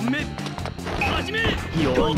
よい。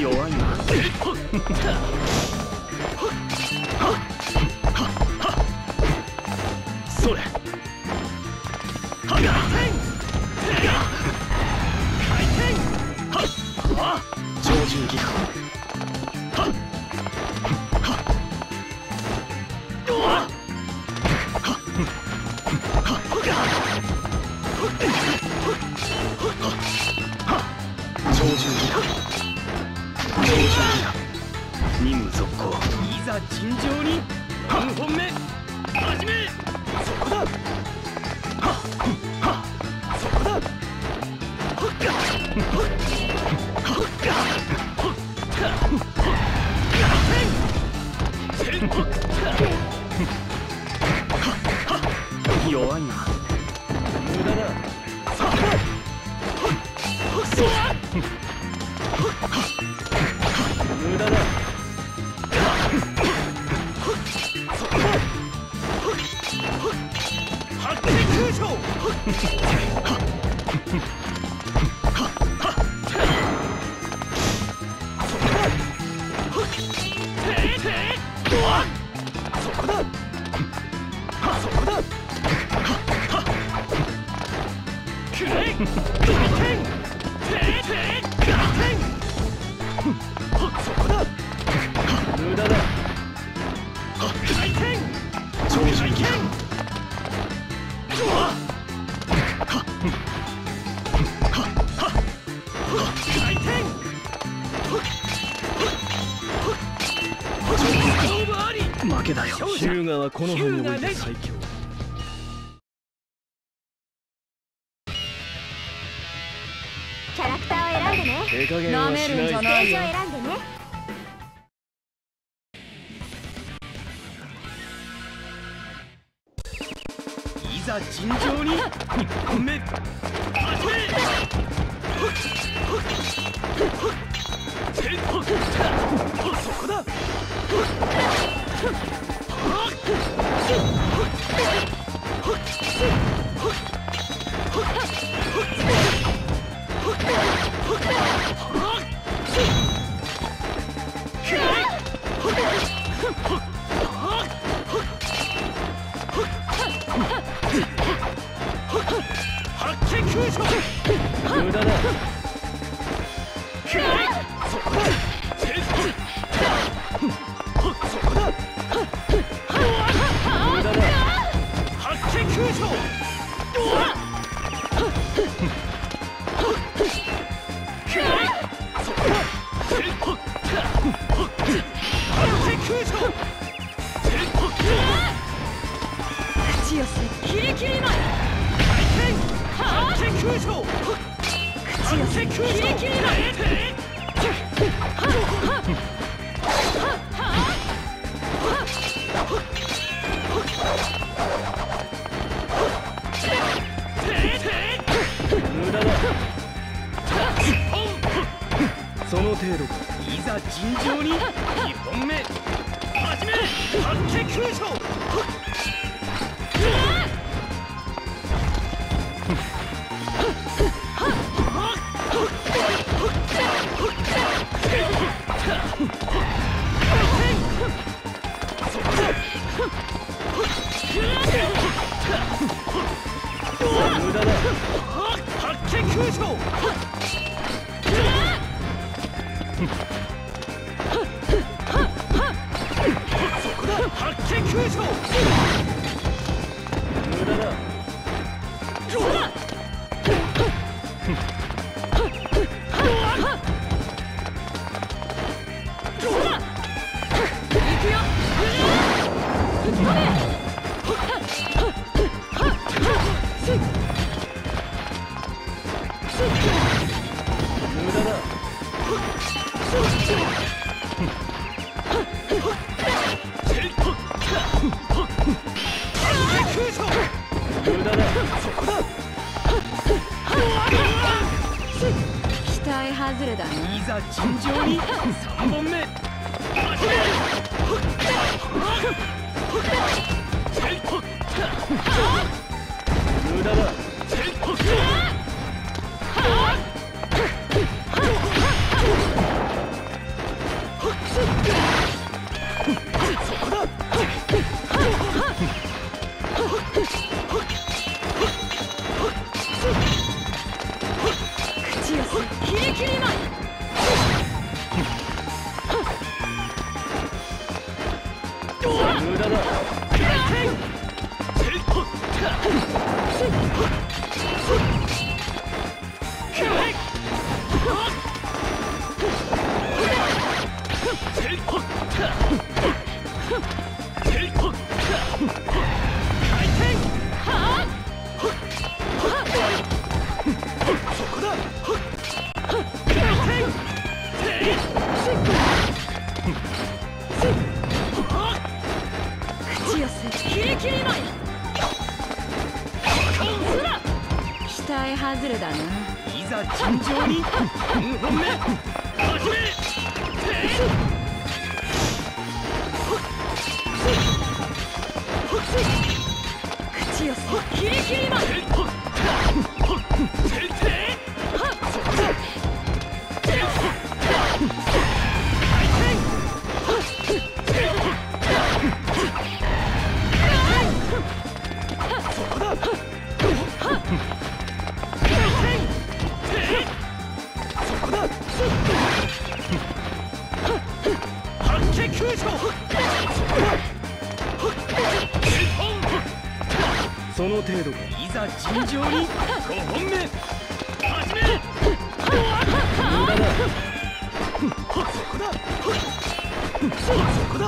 弱いなそ超人技法尋常に。はこの辺置いて最強。期待外れだいざ尋常に尋常に5本目始めはっだそこ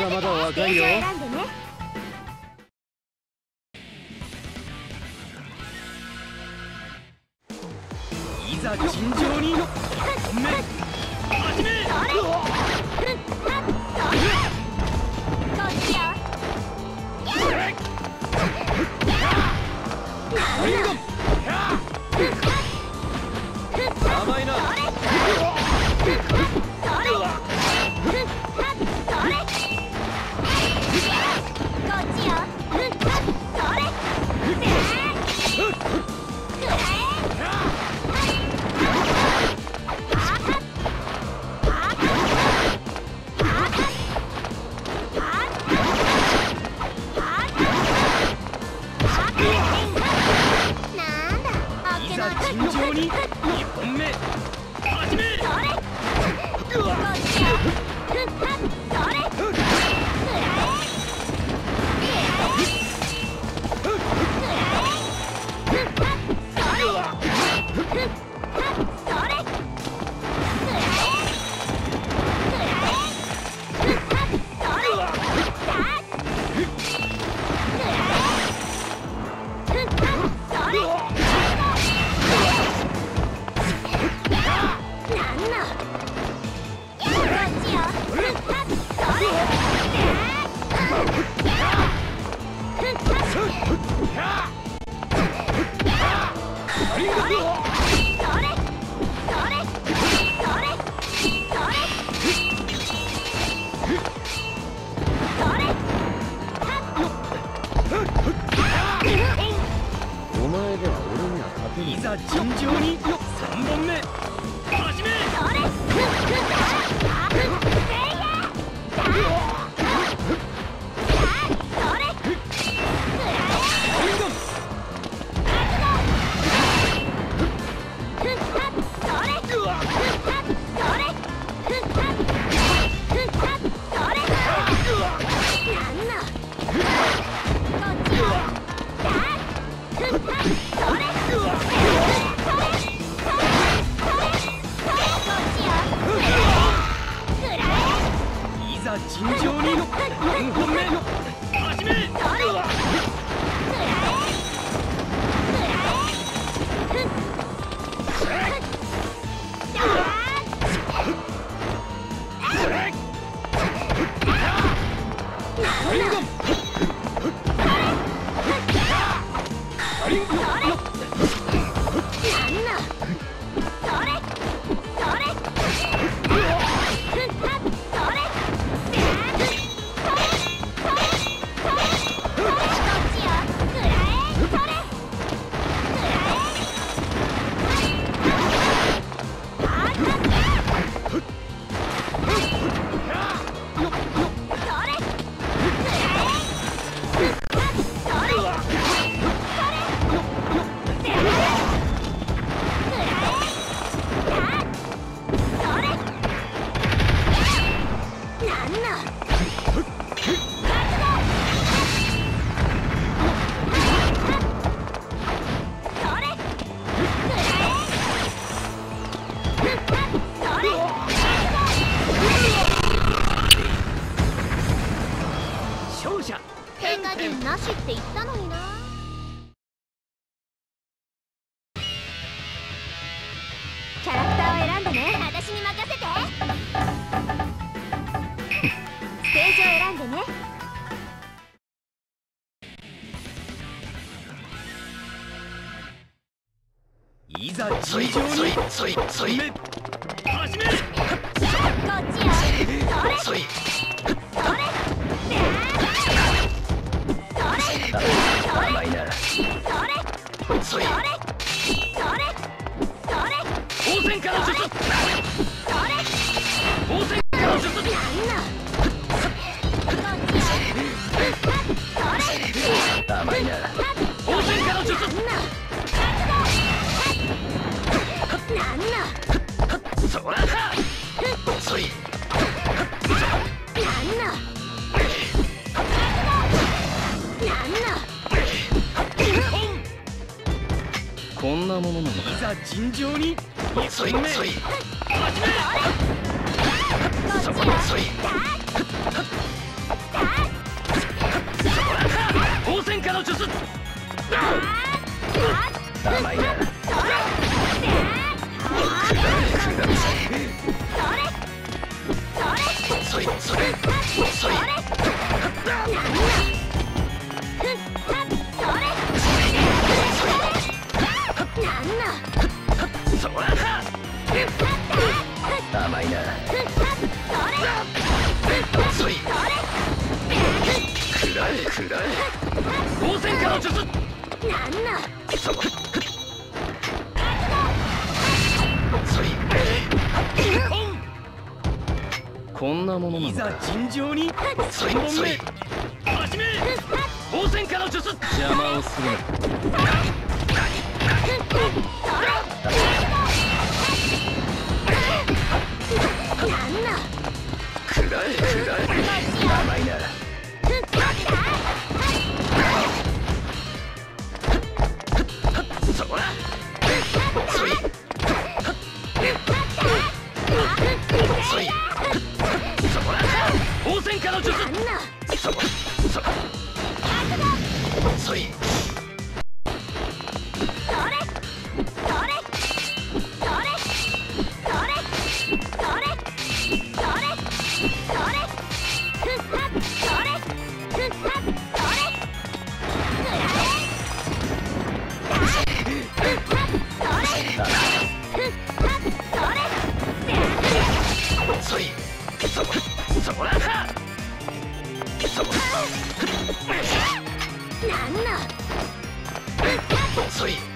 だまだ若いよ。いざ尋常に。始めこっち常に始め始めこっちよそれそれ甘い。なそれそれそれ応戦から術それ応戦から術甘い。な応戦から術そらかそいなんななんなこんなものなのいざ尋常にそい1本目そい始めこっちよそい応戦から術甘いそいくこんなものいざなのか尋常にそい3本目始め!応戦から術邪魔をするなそいそ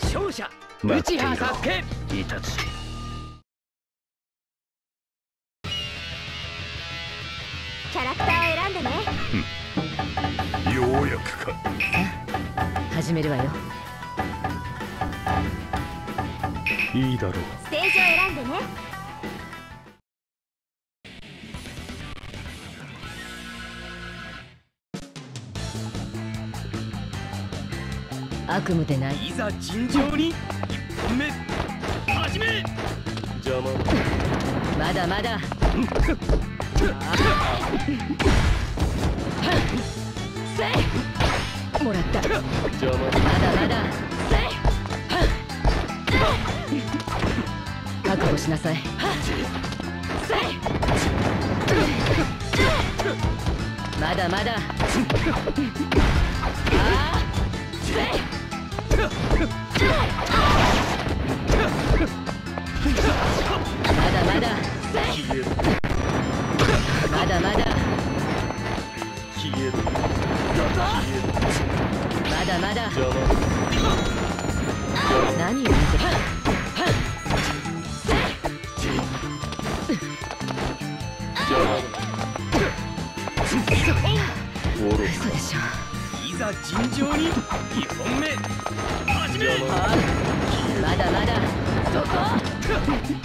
勝者内葉サスケいたちキャラクターを選んでねようやくか始めるわよいいだろうステージを選んでね悪夢でない。いざ尋常に1本目始め！邪魔。まだまだ。もらった。まだ邪魔。まだ覚悟しなさい。まだまだ。まだまだ消える。まだまだ消える。まだまだ。何を見てる？尋常に2本目。始め。まだまだ。そこ。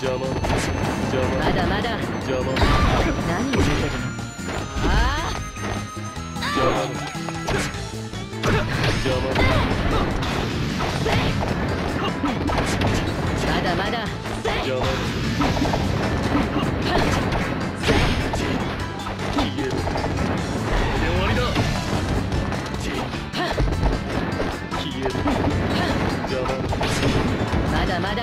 邪魔。邪のま魔だまだ。邪魔。何？を見てるのあ邪魔。邪魔ーまだまだ。邪魔。消える終わりだ。消える邪魔。まだまだ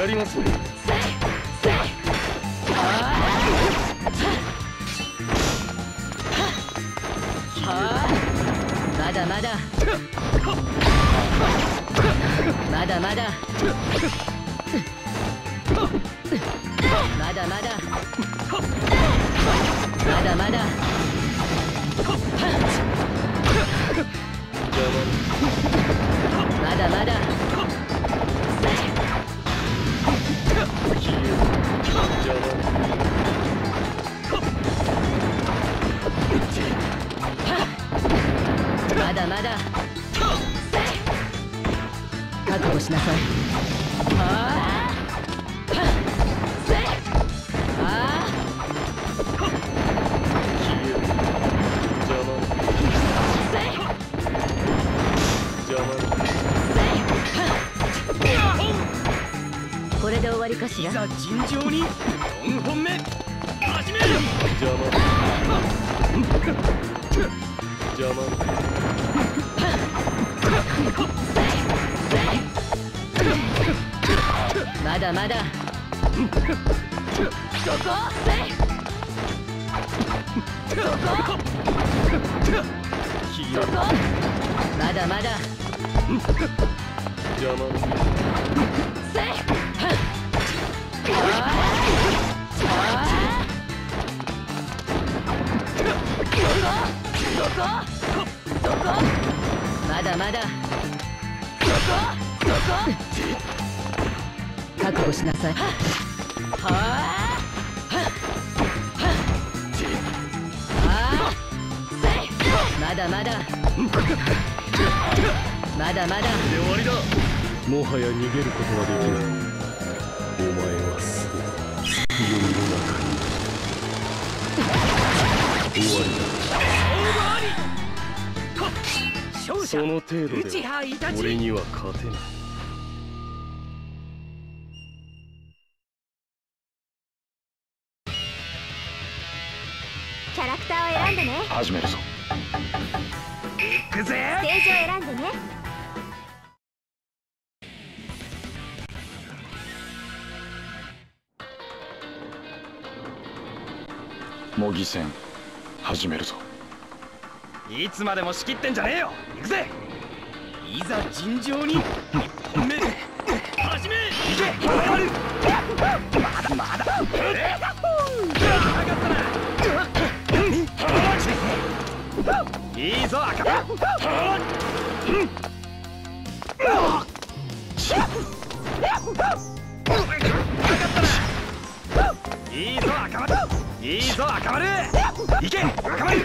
やりますね。尋常にその程度内で派イタチ俺には勝てない。キャラクターを選んでね。始めるぞ。行くぜ。ステージを選んでね。模擬戦始めるぞ。いつまでも仕切ってんじゃねえよ行くぜ。いざ尋常に。1本目始め。行け。頑張る。まだ。まだ。えっ上がったないいぞ赤いいぞ赤丸いいぞ赤丸行け赤丸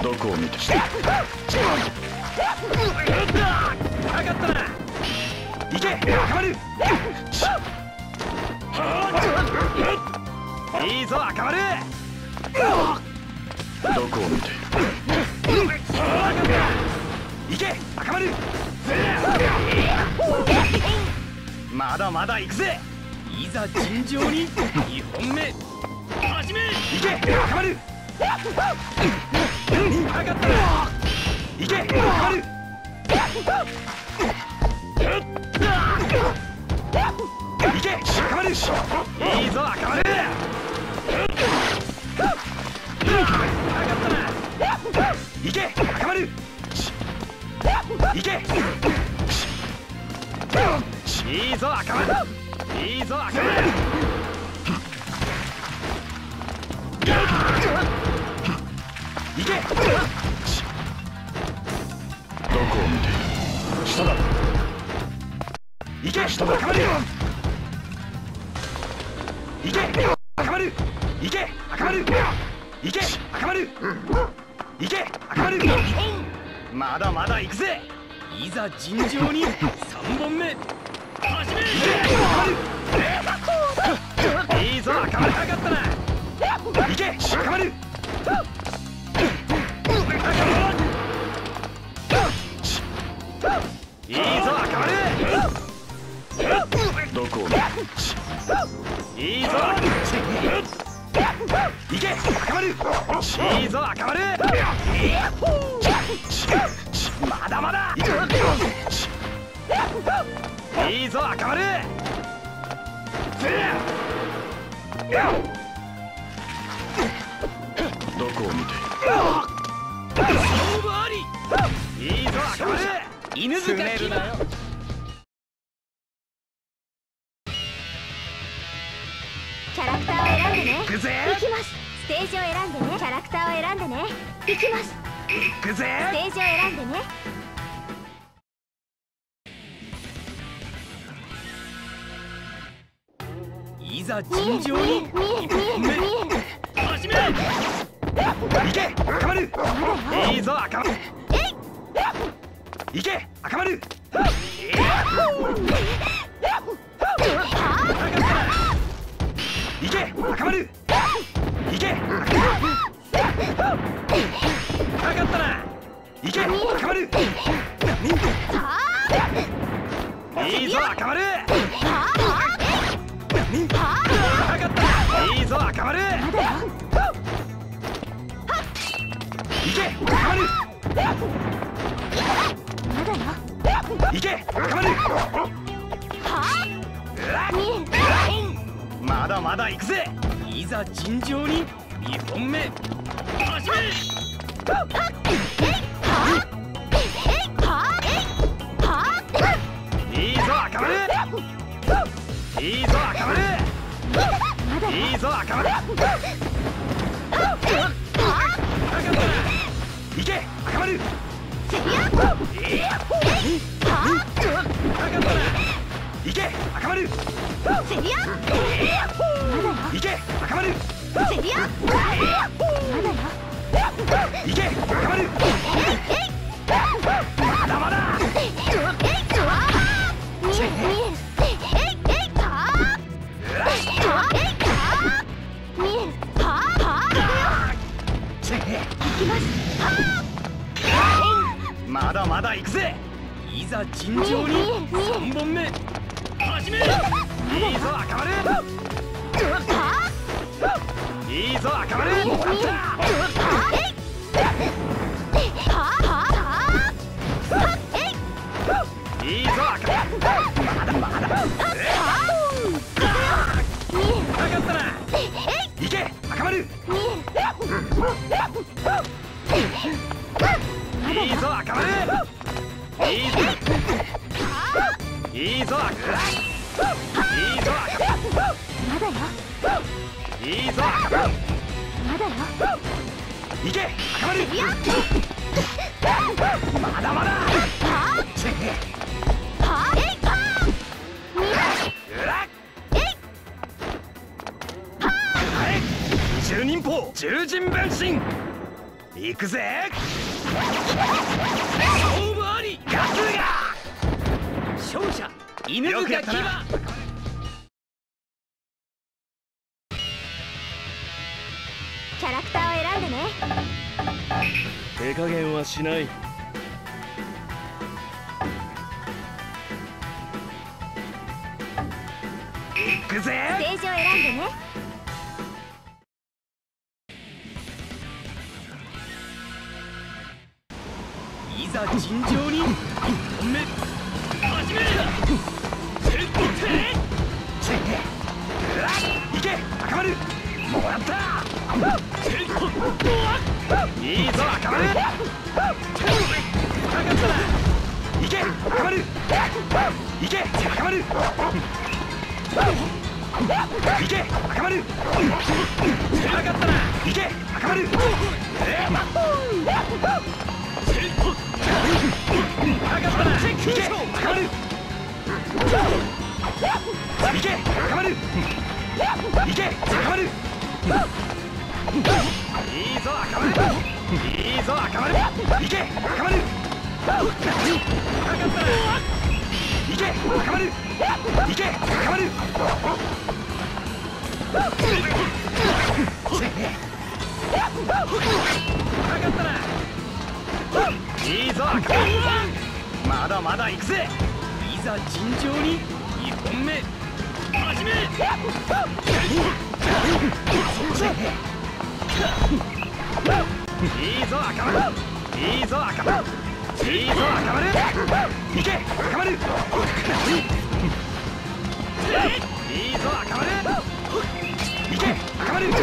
どこを見てして上がったな行け赤丸。いいぞ赤丸。どこを見て行け赤丸。まだまだ行くぜ。いざ尋常に。2本目。始め。行け赤丸上がったな行け赤丸行け赤丸いいぞ赤丸上がったな行け赤丸行け。いいぞ赤丸いいぞ赤丸行けどこを見ている下だ行け赤丸いけ赤丸いけ赤丸まだまだ行くぜいざ尋常に3本目始めいいぞ赤丸かかったないけ赤丸いいぞ赤丸どこいいぞい。け赤丸い。いぞ赤丸まだまだ。いいぞ赤丸どこを見て勝負ありいいぞ犬塚牙キャラクターを選んでね行くぜ行きます。ステージを選んでね。キャラクターを選んでね。行きます。行くぜステージを選んでね。いざ尋常に見え見え見え。見え始めいけ赤丸いいぞ赤丸。いけ赤丸いけ赤丸いけ赤丸かかったないけ赤丸いいぞ赤丸かかったいいぞ赤丸。まだよいけ赤丸まだ。まだ行くぜいざ尋常に2本目始めいいぞ赤丸いいぞ赤丸。いいぞ赤丸 かかったいけ赤丸かかったないけ赤丸いけ赤丸いけ赤丸まだまだまだまだ行くぜ。いざ尋常に3本目。始めいいぞ赤丸。いいぞ赤丸。もらったいいぞ赤丸。いぞ赤丸いいぞ。いいぞ。赤丸いいぞ赤丸まだよいいぞ赤丸まだ。よいけ赤丸まだ。まだうらっはい二重忍法獣人分身行くぜ勝負ありガスが勝者犬塚牙キャラクターを選んでね。手加減はしない行くぜステージを選んでねいざ尋常に本目始める。いけ赤丸もらった。いいぞ赤丸かかったないけ赤丸いけ赤丸いけ赤丸かかったないけ赤丸えかったないいぞまだまだ行くぜ。いざ尋常に一本目。始め。いいぞ赤丸いいぞ赤丸いいぞ赤丸行け赤丸いいぞ赤丸行け赤丸行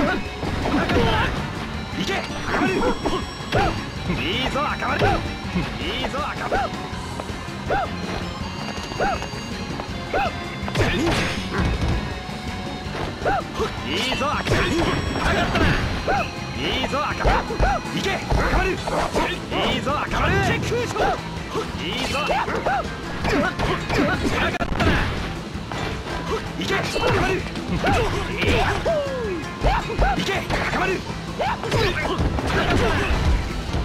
け赤丸いいぞ赤丸いいぞ赤丸いいぞ赤丸上がったないいぞ赤丸いけ赤丸いいぞ赤丸いいぞ上がったないけ赤丸いけ赤丸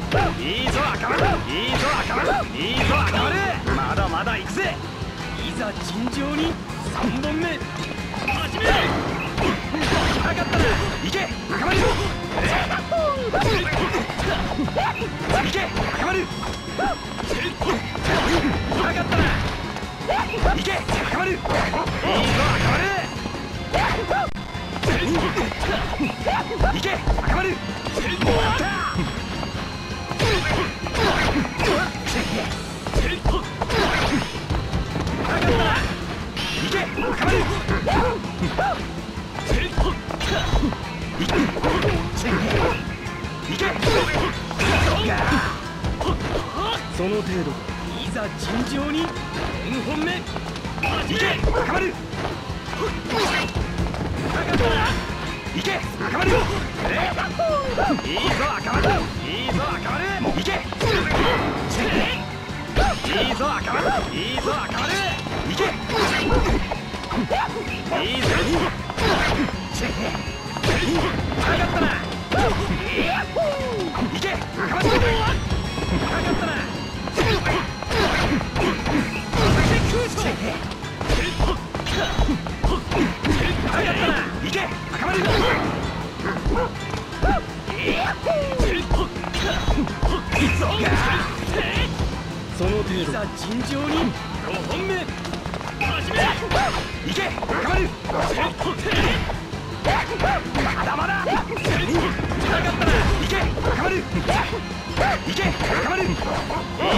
いいぞ赤丸いいぞ赤丸いいぞ赤丸まだまだ行くぜいざ尋常に三本目始めなかったな行け赤丸行け赤丸なかったな行け赤丸いいぞ赤丸行け赤丸終わったその程度。いざ尋常に4本目。行け赤丸いけ赤丸いいぞ赤丸いいぞ赤丸けいいぞ赤丸いいぞ赤丸って。っその程度尋常に5本目始め行け頑張るまだまだなかったら行け赤丸行け赤丸い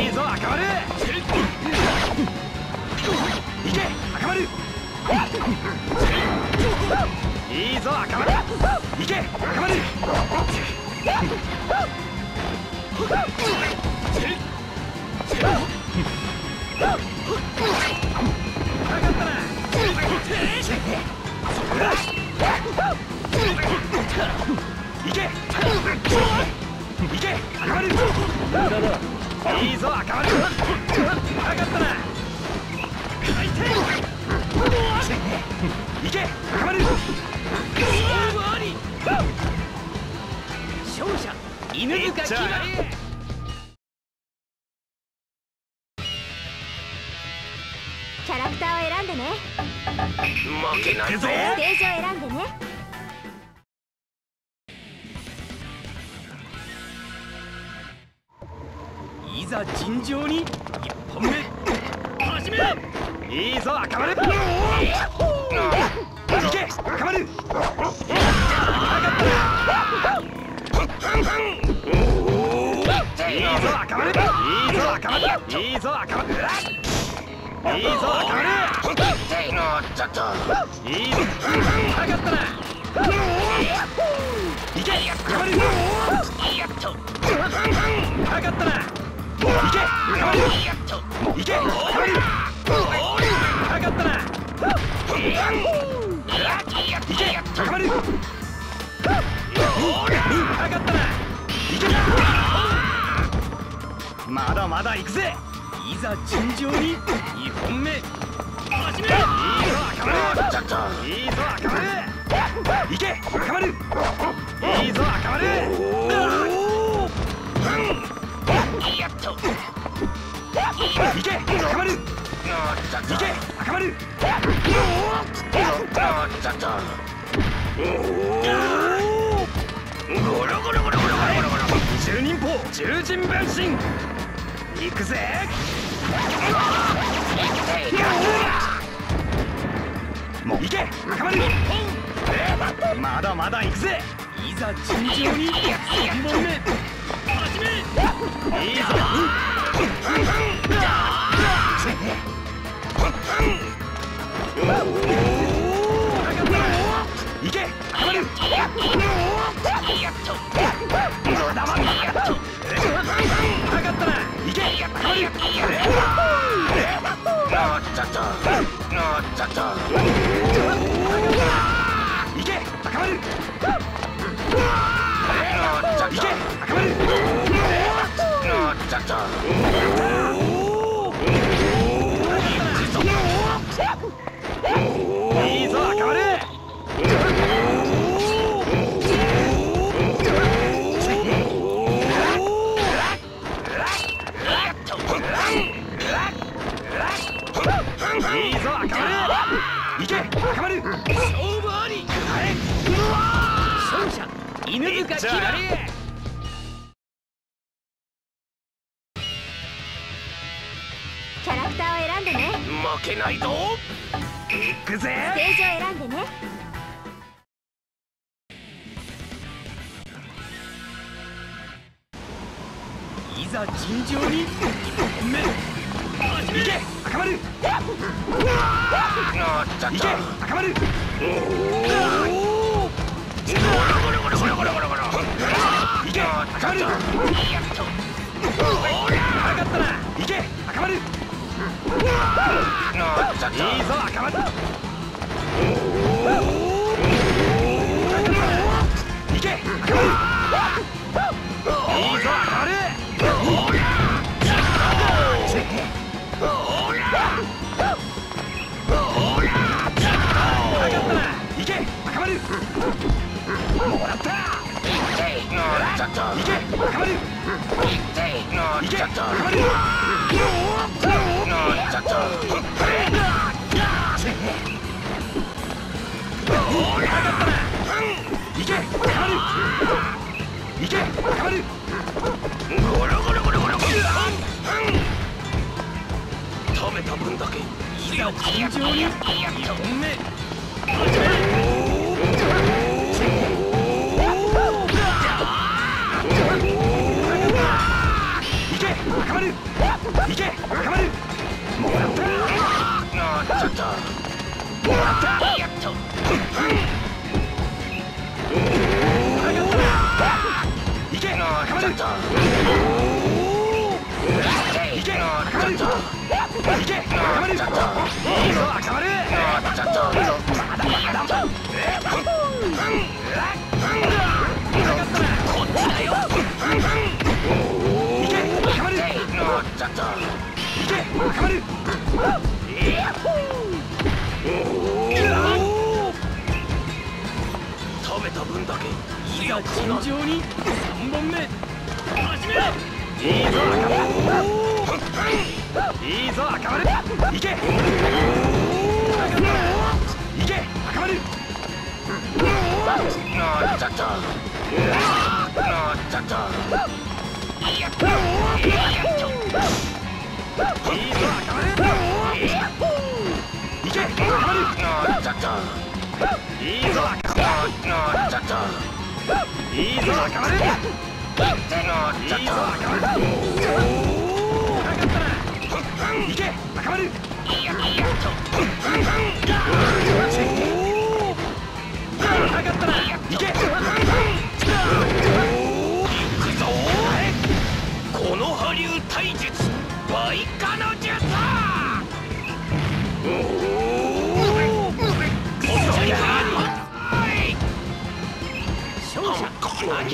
いぞ赤丸行け赤丸いいぞ赤丸行け赤丸勝者犬塚き負けないぞ。ステージを選んでね。いざ尋常に本目。始めいいぞ赤丸。行け赤丸。いいぞ赤丸。いいぞ赤丸。いいぞ赤丸。まだまだ行くぜいざ尋常に2本目。始めいいぞ赤丸。ちょっといいぞ赤丸。行け赤丸。いいぞ赤丸。やっと行け赤丸。行け赤丸。ちょっとゴロゴロゴロゴロゴロゴロ十人砲十人分身行くぜ。もう行け。赤丸まだまだ行くぜ。いざ尋常に三本目。始めいいぞ。行け。赤丸やっいいぞ赤丸赤丸勝負あり。勝者犬塚。キラキャラクターを選んでね。負けないぞ。行くぜ。ステージを選んでね。いざ尋常に目行け赤丸。行ちょっけと赤丸。ゴロゴロゴロゴロゴロゴロゴロ行け赤丸。やっと分かったな行け赤丸。いいぞ赤丸。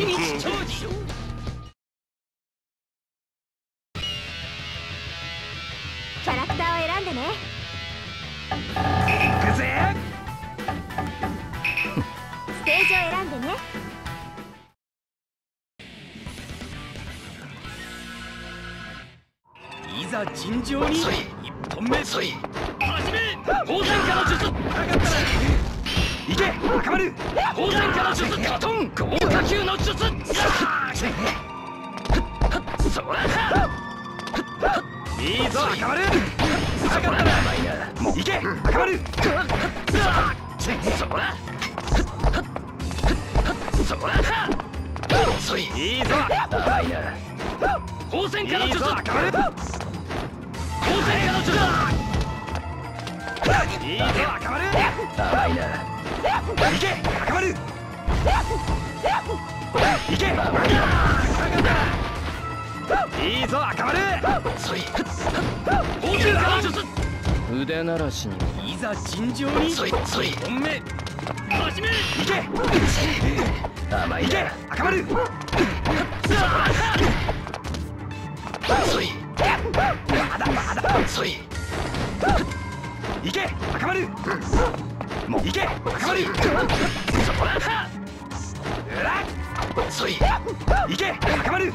者秋道長寿キャラクターを選んでね。行くぜステージを選んでね。いざ尋常に。赤丸分かったなもういけ赤丸そらそらそいいいぞ甘いな放線化の術赤丸放線化の術いいぞ赤丸甘いないけ赤丸いけいいぞ赤丸。そい腕ならしにいざ尋常にそいそい本目。始めいけ。甘い。な赤丸。そいまだまだそいいけ赤丸。もういけ赤丸。うらそいいけ赤丸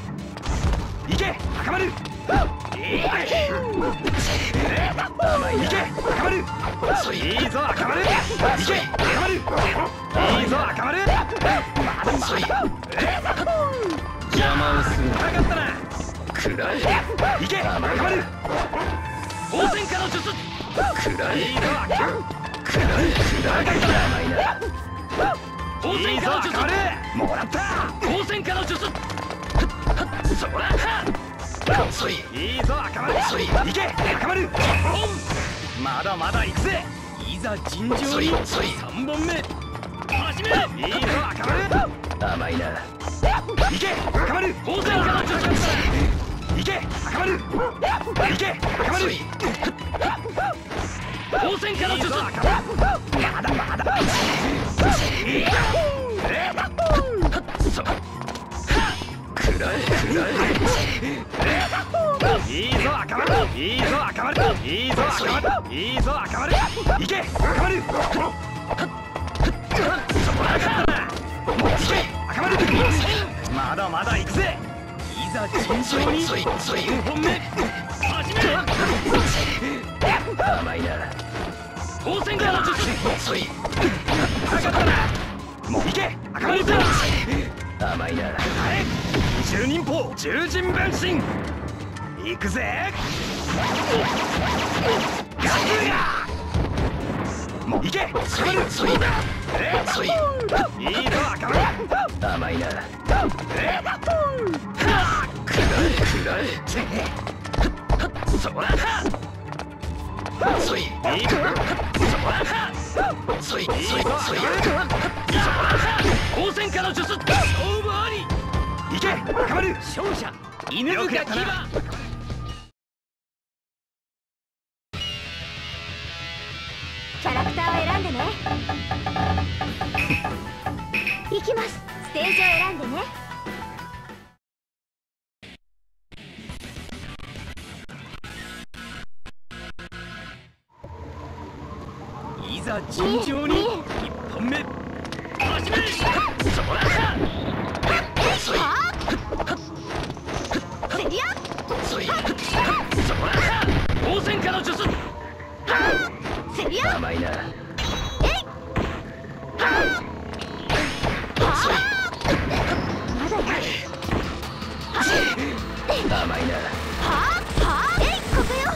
いけ赤丸。いけ赤丸そいいいぞ赤丸いけ。赤丸いいぞ赤丸まだまそいだ邪魔をするな分かったなくらえいけ。赤丸放線化の術くらえいいぞ赤丸くらえくらえ甘いな放いいぞ線化の術赤丸もらったいいいぞ赤丸いけ。赤丸まだまだ行くぜいざ尋常に3本目始めいいぞ赤丸甘いないけ。赤丸放線化の術いけ。赤丸いけ。赤丸放線化の術赤丸まだまだいいぞ赤丸。いいぞ赤丸。いいぞ赤丸。いいぞ赤丸。いけ赤丸。赤丸。まだまだ行くぜ。いざ尋そ常にいそいそい。4本目。始め甘いな放線化の術。そい分かったな。もう行け赤丸甘いな十人砲十人分身。行くぜ。ガスがもう行け。赤そい丸そいそいいいぞ赤丸。甘いなくらえくらえそら犬塚牙キャラクターを選んでね。行きます。ステージを選んでねいざ尋常に一本目。始めそらそいセリアそい放線化の術セリア甘いなまだだ甘いなはあはあえ。いここよ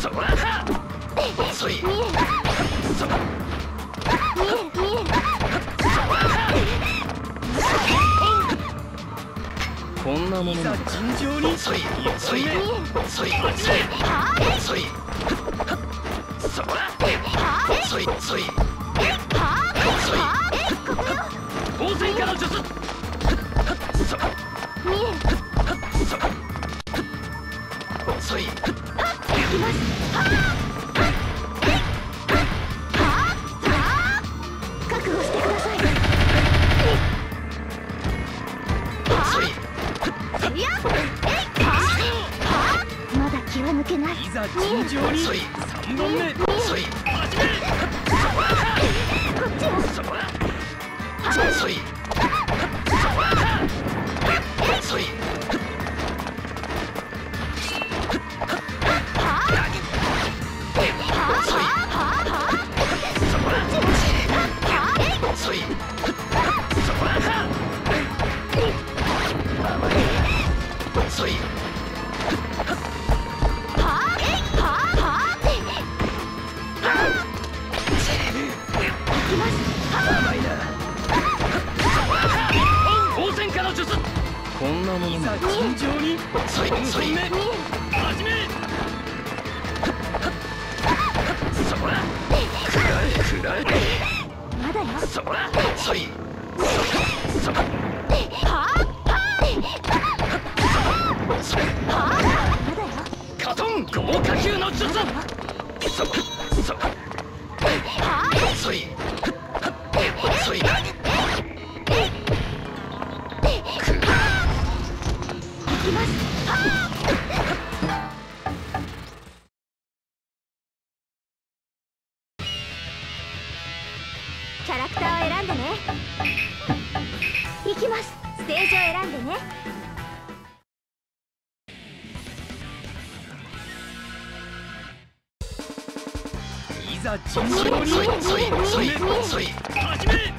そらそいなものなのか尋常にそいそい一そい始めはあそいそらはあそいそいはあはあえいここよ放線化の術見選んでね。いざ尋常に始め。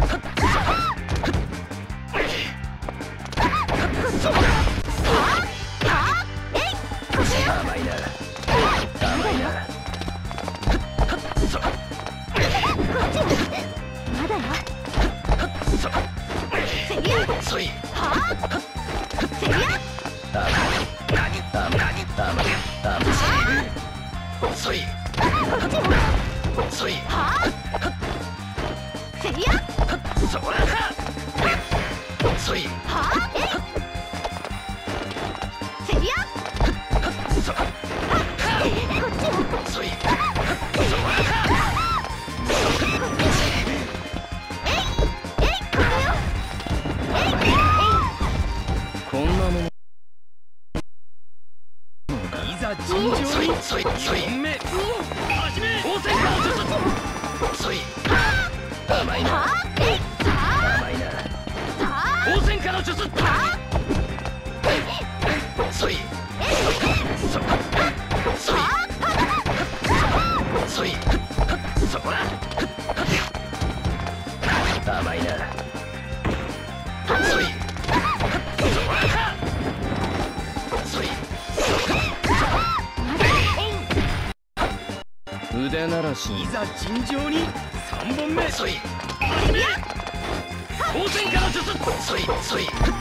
ならしいざ尋常に3本目。そい。遅当然からい。い。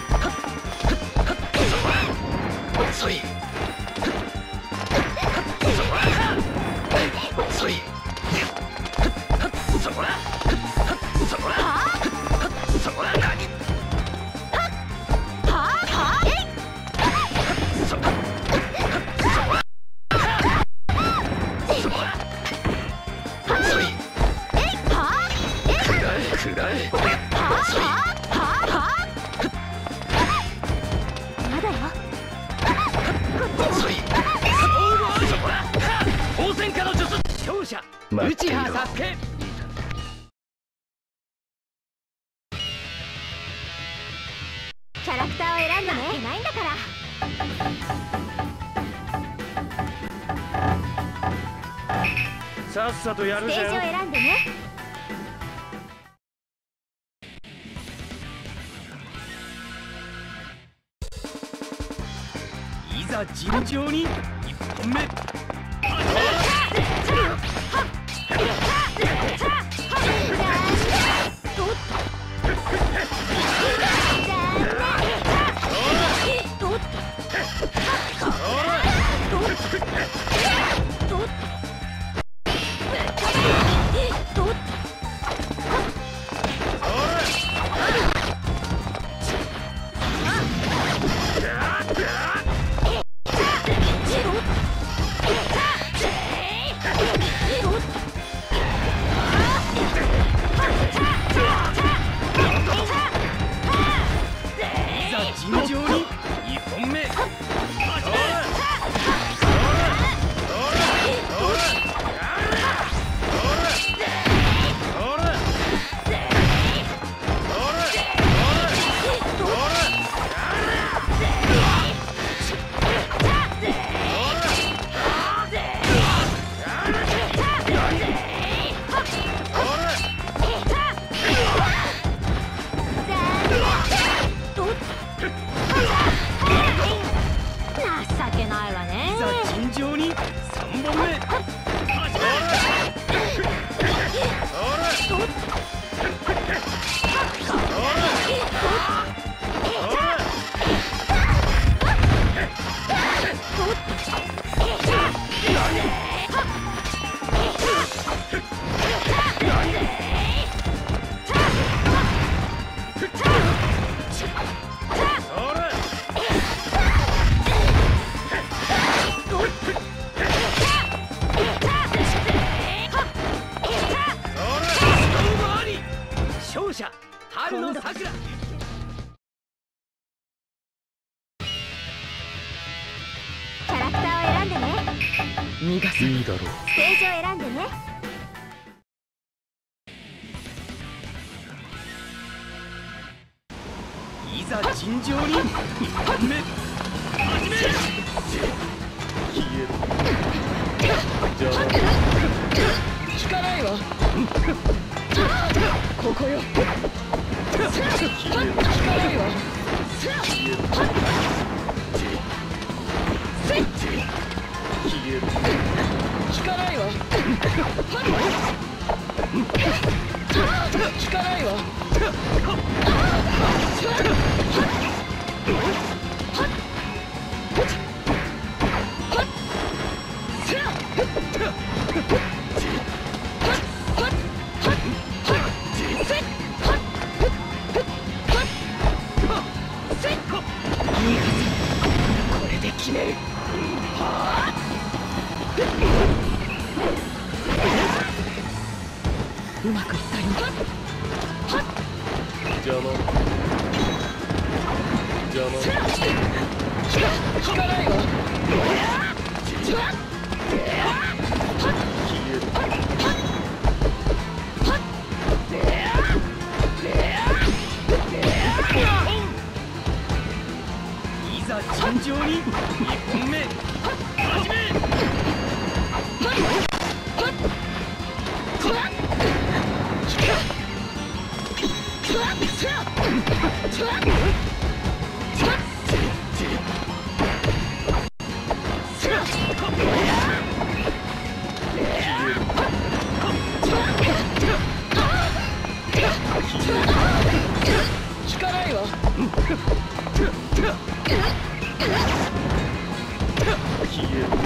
待っサいケキャラクターを選んだねないんだから。さっさとやるステージを選んでね。いざ尋常に1本目。企业。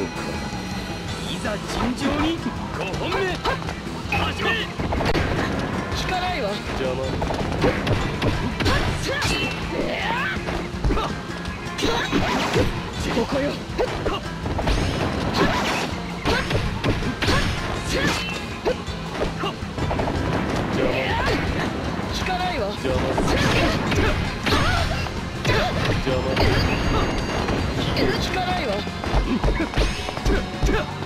ろうかいざ尋常に5本目始め効かないわ邪魔ここよかないわ这个，这。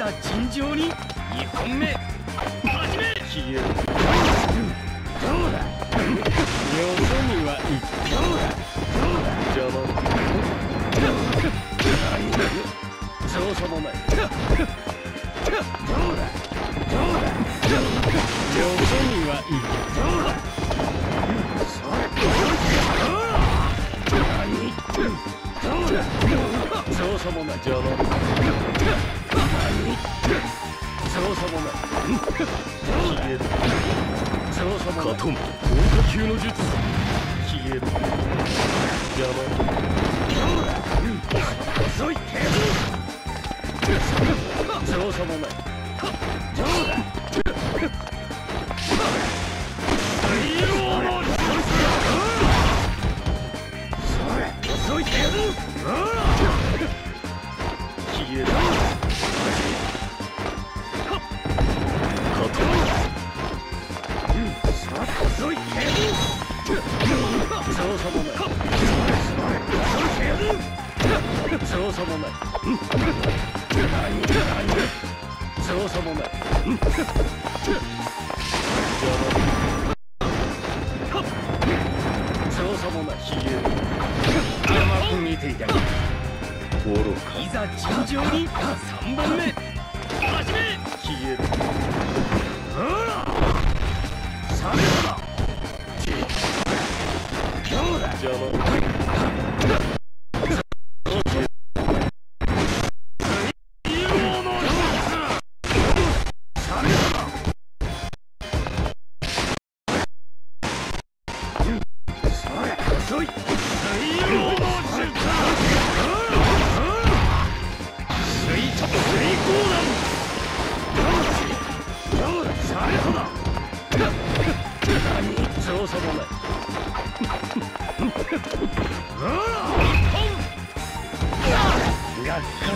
ざ尋常に。二本目。始め消える。どうだ？よそ見は一どうだどうだ邪魔造作もないどうだどうだよそ見は一どうだ何どうだ造作もない邪魔カトン高火球の術消える邪魔遅いけ造作もないどうだ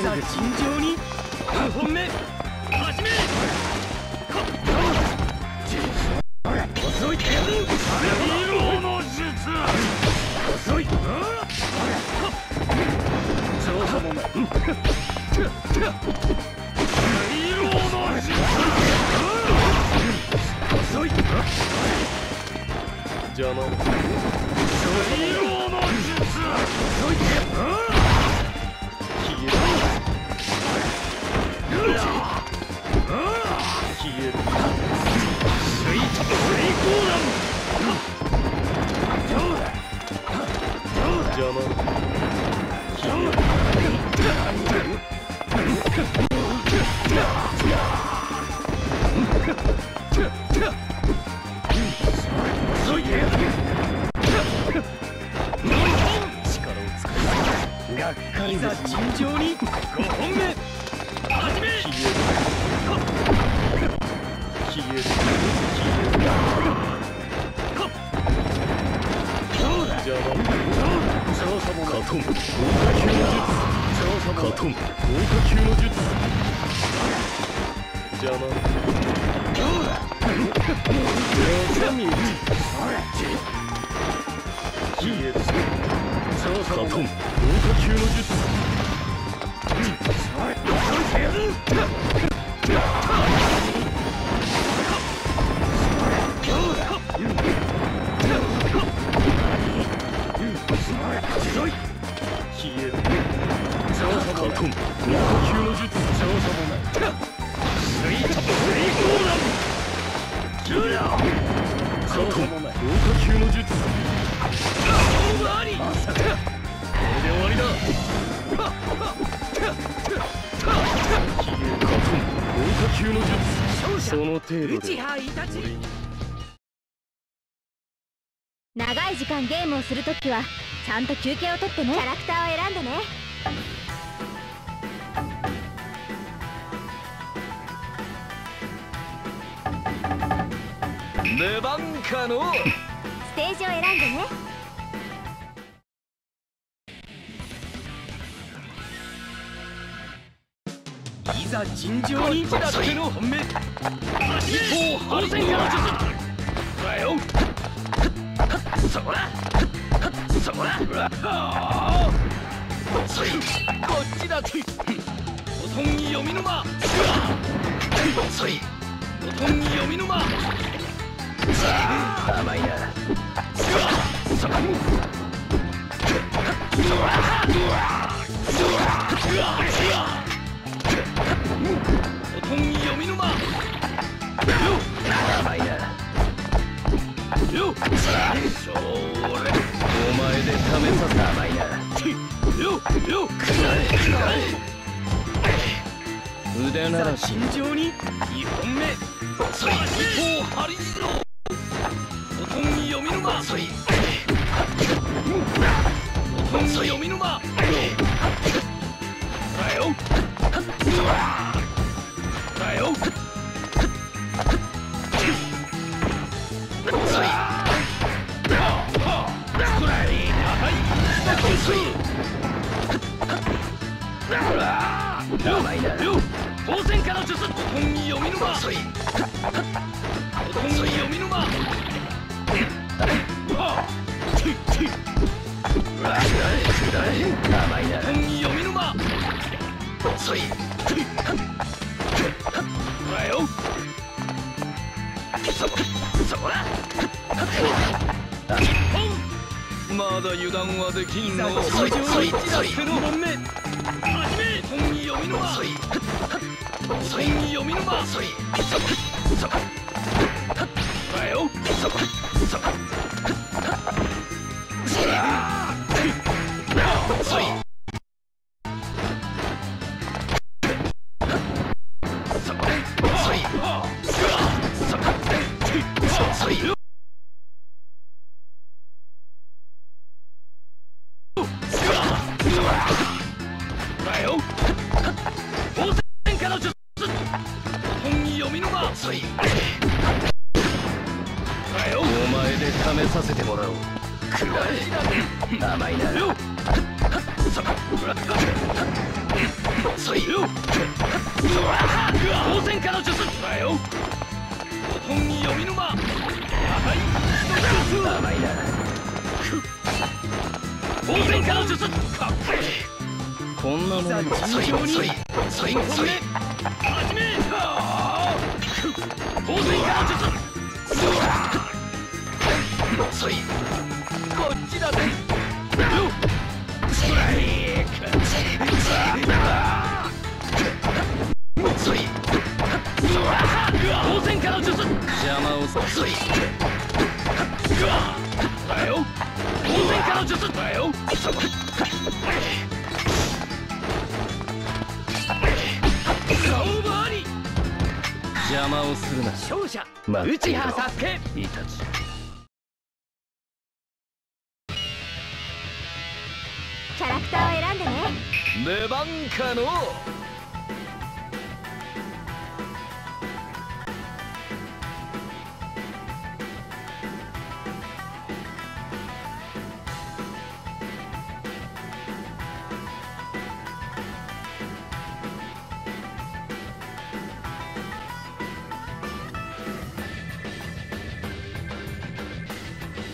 がっかりだ尋常に。2本目始め。遅い色の術。遅い造作もない色の術。遅い邪魔色の術。遅いどう邪魔。カトン豪華級の術オーバーリまさかこれで終わりだ消えるカトン豪華級の術その程度で長い時間ゲームをするときはちゃんと休憩をとってねキャラクターを選んでね出番かのステージを選んでね。いざ尋常にだっての本命。一方反戦から術だよ。そらそらこっちだとおとんに読みぬまそいおとんに読みぬま甘いなそらおとんに読みぬま。甘いなよそれお前で試させ甘いなよよくらえくらえ腕なら慎重に。二本目。そい一方張り切ろおとん読みぬまそいおとん読みぬまだよだよそい甘いなよ当選から術おとんに読みぬまそいおとんに読みぬま甘いなおとんに読みぬまそいほらよそそらまだ油断はできんのの本命始め本に読みのまそいそいに読みのまそいそそほらよ